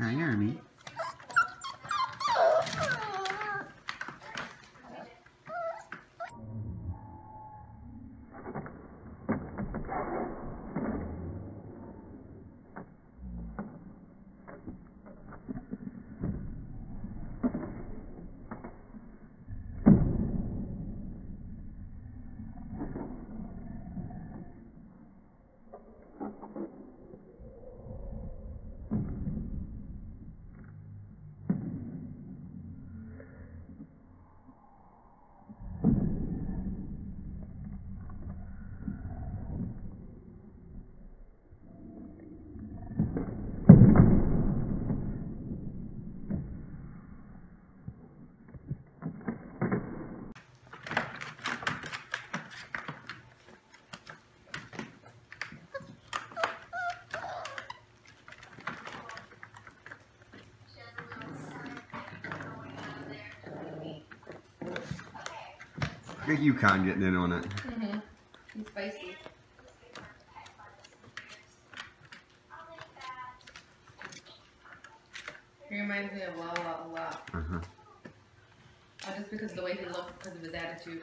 Hi, Army. Look at Yukon getting in on it. Mm-hmm. He's spicy. He reminds me of Lala a lot. Uh-huh. Uh, just because of the way he looks, because of his attitude.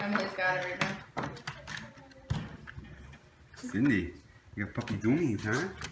Emily's got it right now. Cindy, you got puppy zoomies, huh?